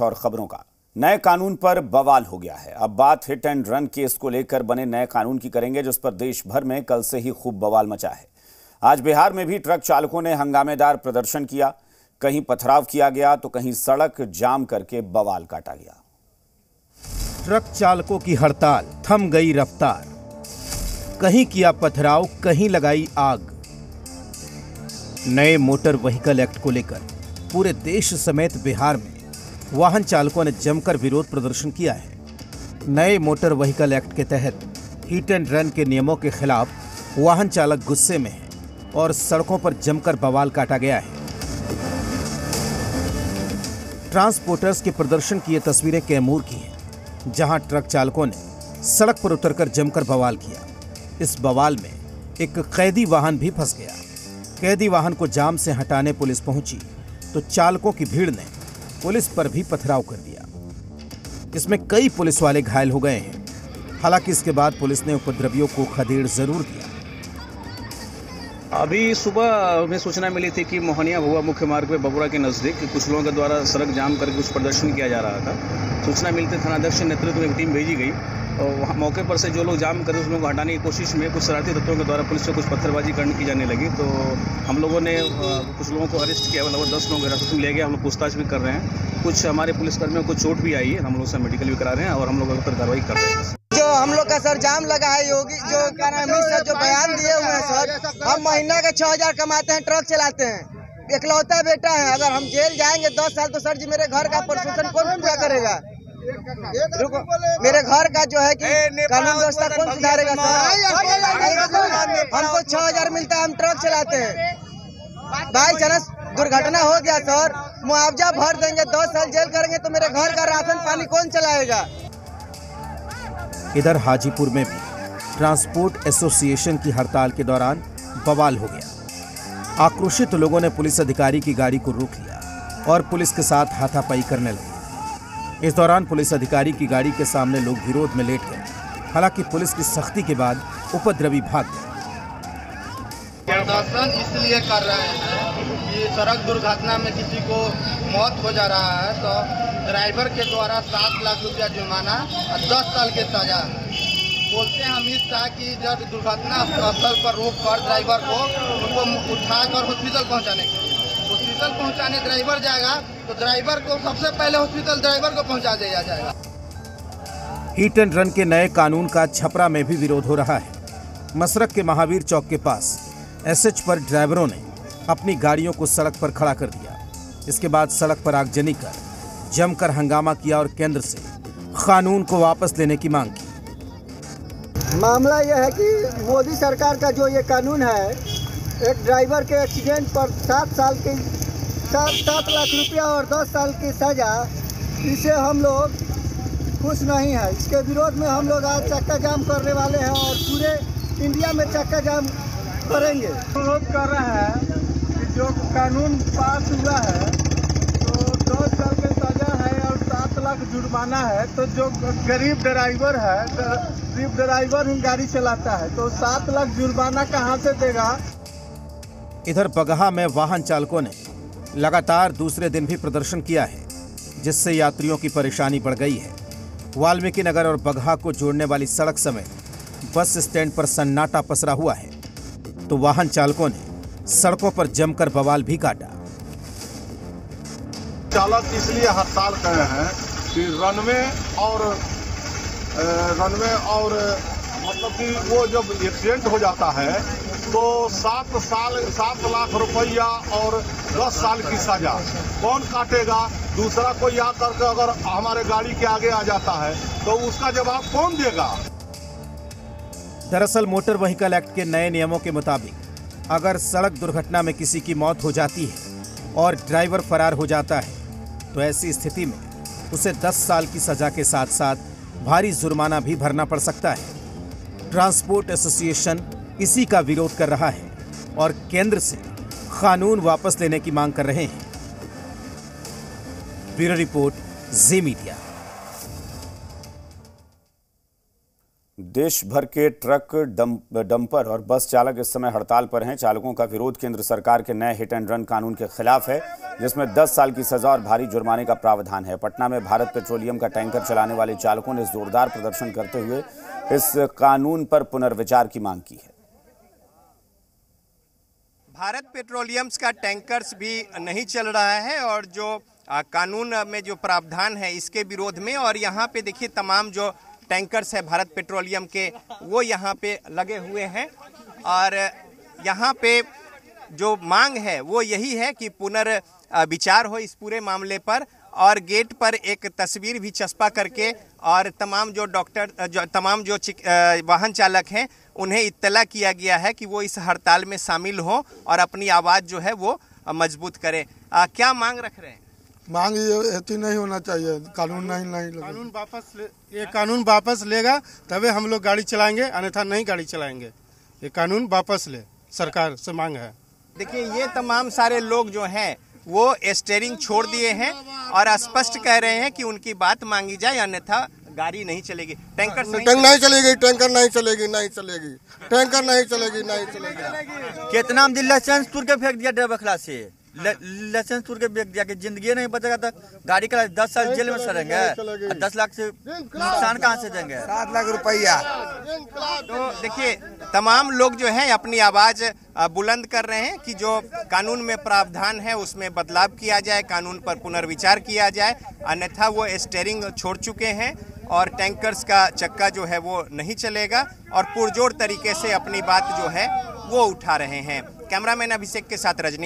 और खबरों का। नए कानून पर बवाल हो गया है। अब बात हिट एंड रन केस को लेकर बने नए कानून की करेंगे, जिस पर देश भर में कल से ही खूब बवाल मचा है। आज बिहार में भी ट्रक चालकों ने हंगामेदार प्रदर्शन किया। कहीं पथराव किया गया तो कहीं सड़क जाम करके बवाल काटा गया। ट्रक चालकों की हड़ताल, थम गई रफ्तार। कहीं किया पथराव, कहीं लगाई आग। नए मोटर व्हीकल एक्ट को लेकर पूरे देश समेत बिहार में वाहन चालकों ने जमकर विरोध प्रदर्शन किया है। नए मोटर व्हीकल एक्ट के तहत हीट एंड रन के नियमों के खिलाफ वाहन चालक गुस्से में है और सड़कों पर जमकर बवाल काटा गया है। ट्रांसपोर्टर्स के प्रदर्शन की ये तस्वीरें कैमूर की हैं, जहाँ ट्रक चालकों ने सड़क पर उतरकर जमकर बवाल किया। इस बवाल में एक कैदी वाहन भी फंस गया। कैदी वाहन को जाम से हटाने पुलिस पहुँची तो चालकों की भीड़ ने पुलिस पर भी पथराव कर दिया। इसमें कई पुलिस वाले घायल हो गए हैं। हालाँकि इसके बाद पुलिस ने उपद्रवियों को खदेड़ ज़रूर दिया। अभी सुबह हमें सूचना मिली थी कि मोहनिया भुआ मुख्य मार्ग पर बबुरा के नज़दीक कुछ लोगों के द्वारा सड़क जाम करके कुछ प्रदर्शन किया जा रहा था। सूचना मिलते थानाध्यक्ष नेतृत्व में एक टीम भेजी गई। और वहाँ मौके पर से जो लोग जाम कर उस लोगों को हटाने की कोशिश में कुछ शरारती तत्वों के द्वारा पुलिस से कुछ पत्थरबाजी करने की जाने लगी। तो हम लोगों ने कुछ लोगों को अरेस्ट किया लगभग दस लोगों को हिरासत में ले गए हम लोग पूछताछ भी कर रहे हैं। कुछ हमारे पुलिसकर्मियों को चोट भी आई है। हम लोग से मेडिकल भी करा रहे हैं और हम लोग पर कार्रवाई कर रहे हैं। जो हम लोग का सर जाम लगा है योगी जो क्या सर जो बयान दिए हुए हैं सर, हम महीना का छः हज़ार कमाते हैं ट्रक चलाते हैं। इकलौता बेटा है, अगर हम जेल जाएँगे दस साल तो सर जी मेरे घर का प्रशासन कौन पूरा करेगा? रुको। मेरे घर का जो है कि कानून व्यवस्था कौन सुधारेगा? हमको छह हज़ार मिलता है हम ट्रक चलाते हैं। बाई चांस दुर्घटना हो गया सर। मुआवजा भर देंगे दस साल जेल करेंगे तो मेरे घर का राशन पानी कौन चलाएगा? इधर हाजीपुर में भी ट्रांसपोर्ट एसोसिएशन की हड़ताल के दौरान बवाल हो गया। आक्रोशित लोगों ने पुलिस अधिकारी की गाड़ी को रोक लिया और पुलिस के साथ हाथापाई करने लगे। इस दौरान पुलिस अधिकारी की गाड़ी के सामने लोग विरोध में लेट गए। हालाँकि पुलिस की सख्ती के बाद उपद्रवी भाग गए। प्रदर्शन इसलिए कर रहे हैं कि सड़क दुर्घटना में किसी को मौत हो जा रहा है तो ड्राइवर के द्वारा सात लाख रुपया जुर्माना और दस साल के सजा। बोलते हैं अमित शाह की जब दुर्घटना स्थल पर रोक कर ड्राइवर को उनको उठाकर हॉस्पिटल पहुँचाने के लिए। हॉस्पिटल पहुँचाने ड्राइवर जाएगा तो ड्राइवर को सबसे पहले हॉस्पिटल ड्राइवर को पहुँचा दिया जाएगा। हिट एंड रन के नए कानून का छपरा में भी विरोध हो रहा है। मसरक के महावीर चौक के पास एसएच पर ड्राइवरों ने अपनी गाड़ियों को सड़क पर खड़ा कर दिया। इसके बाद सड़क पर आगजनी कर जमकर हंगामा किया और केंद्र से कानून को वापस लेने की मांग की। मामला यह है कि मोदी सरकार का जो ये कानून है एक ड्राइवर के एक्सीडेंट पर सात साल की सात सात लाख रुपया और दस साल की सज़ा इसे हम लोग खुश नहीं है। इसके विरोध में हम लोग आज चक्का जाम करने वाले हैं और पूरे इंडिया में चक्का जाम करेंगे। विरोध कर रहे हैं कि जो कानून पास हुआ है तो दस साल की सजा है और सात लाख जुर्माना है तो जो गरीब ड्राइवर है गरीब ड्राइवर ही गाड़ी चलाता है तो सात लाख जुर्माना कहाँ से देगा? इधर बगहा में वाहन चालकों ने लगातार दूसरे दिन भी प्रदर्शन किया है, जिससे यात्रियों की परेशानी बढ़ गई है। वाल्मीकि नगर और बगहा को जोड़ने वाली सड़क समेत बस स्टैंड पर सन्नाटा पसरा हुआ है तो वाहन चालकों ने सड़कों पर जमकर बवाल भी काटा। चालक इसलिए हड़ताल कर रहे हैं कि रनवे और रनवे और मतलब कि वो जब एक्सीडेंट हो जाता है तो सात साल, सात लाख रुपया और दस साल की सजा। कौन काटेगा? दूसरा कोई आकर के अगर हमारे गाड़ी के आगे आ जाता है तो उसका जवाब कौन देगा? दरअसल मोटर व्हीकल एक्ट के नए नियमों के मुताबिक, अगर सड़क दुर्घटना में किसी की मौत हो जाती है और ड्राइवर फरार हो जाता है तो ऐसी स्थिति में उसे 10 साल की सजा के साथ साथ भारी जुर्माना भी भरना पड़ सकता है। ट्रांसपोर्ट एसोसिएशन इसी का विरोध कर रहा है और केंद्र से कानून वापस लेने की मांग कर रहे हैं। Bureau report, Zee Media. देश भर के ट्रक डंपर और बस चालक इस समय हड़ताल पर हैं। चालकों का विरोध केंद्र सरकार के नए हिट एंड रन कानून के खिलाफ है, जिसमें 10 साल की सजा और भारी जुर्माने का प्रावधान है। पटना में भारत पेट्रोलियम का टैंकर चलाने वाले चालकों ने जोरदार प्रदर्शन करते हुए इस कानून पर पुनर्विचार की मांग की है। भारत पेट्रोलियम्स का टैंकर्स भी नहीं चल रहा है और जो आ, कानून में जो प्रावधान है इसके विरोध में और यहाँ पे देखिए तमाम जो टैंकर्स है भारत पेट्रोलियम के वो यहाँ पे लगे हुए हैं। और यहाँ पे जो मांग है वो यही है कि पुनर्विचार हो इस पूरे मामले पर और गेट पर एक तस्वीर भी चस्पा करके और तमाम जो डॉक्टर जो तमाम जो वाहन चालक हैं उन्हें इत्तला किया गया है कि वो इस हड़ताल में शामिल हों और अपनी आवाज़ जो है वो मज़बूत करें। आ, क्या मांग रख रहे हैं? मांग ये ऐसी नहीं होना चाहिए। कानून नहीं नहीं कानून वापस ये कानून वापस लेगा तभी हम लोग गाड़ी चलाएँगे अन्यथा नहीं गाड़ी चलाएँगे। ये कानून वापस ले। सरकार से मांग है। देखिए ये तमाम सारे लोग जो हैं वो स्टेयरिंग छोड़ दिए हैं और स्पष्ट कह रहे हैं कि उनकी बात मांगी जाए अन्यथा गाड़ी नहीं चलेगी। टैंकर टैंक नहीं चलेगी टैंकर नहीं चलेगी नहीं चलेगी। टैंकर नहीं चलेगी नहीं चलेगी। कितना लाइसेंस तुर के फेंक दिया ड्राइवर क्लास से? लाइसेंस तुर के फेंक दिया कि ज़िंदगी नहीं बचेगा तो गाड़ी का दस साल जेल में सड़ेंगे दस लाख से नुकसान कहाँ से देंगे? सात लाख रुपया। तो देखिए तमाम लोग जो हैं अपनी आवाज़ बुलंद कर रहे हैं कि जो कानून में प्रावधान है उसमें बदलाव किया जाए कानून पर पुनर्विचार किया जाए। अन्यथा वो स्टेयरिंग छोड़ चुके हैं। और टैंकर्स का चक्का जो है वो नहीं चलेगा और पुरजोर तरीके से अपनी बात जो है वो उठा रहे हैं। कैमरामैन अभिषेक के साथ रजनी।